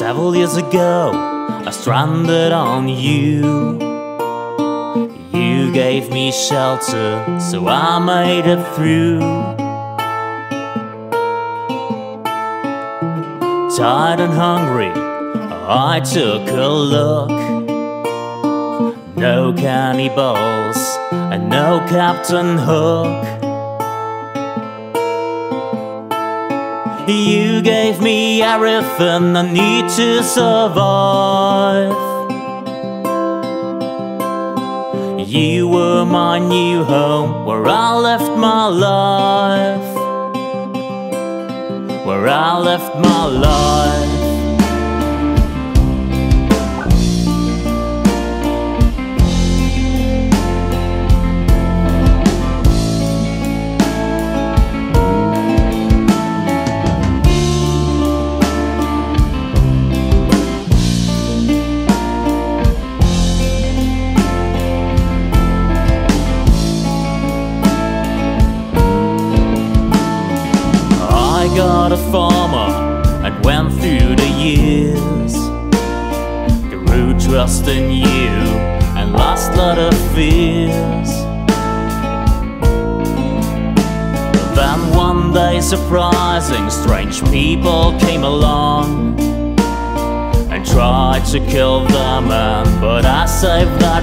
ago, I stranded on you. You gave me shelter, so I made it through. Tired and hungry, I took a look. No cannibals and no Captain Hook. You gave me everything I need to survive. You were my new home where I left my life. Where I left my life. Got a farmer and went through the years. Grew trust in you and lost a lot of fears. Then one day, surprising, strange people came along and tried to kill the man, but I saved that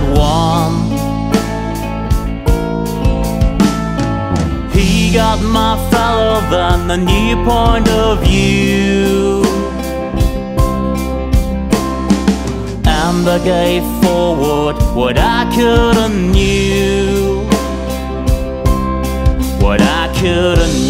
He my fellow then a new point of view. And I gave forward what I couldn't knew. What I couldn't knew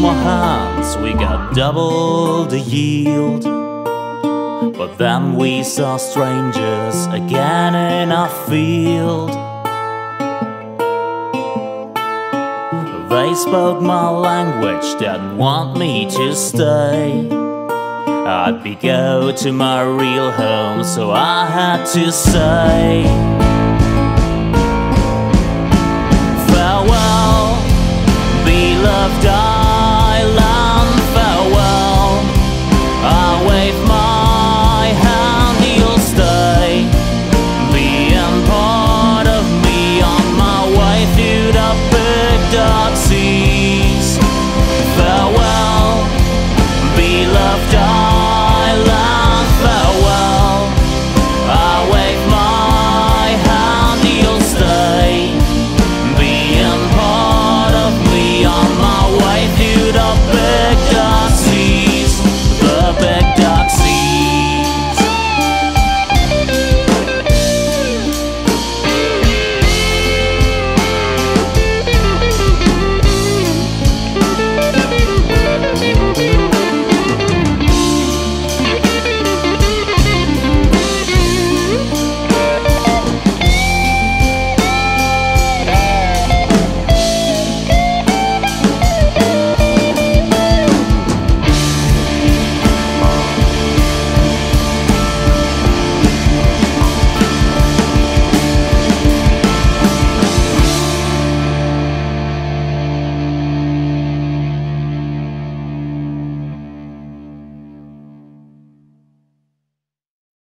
more hands, we got double the yield. But then we saw strangers again in our field. They spoke my language, didn't want me to stay. I'd be go to my real home, so I had to say.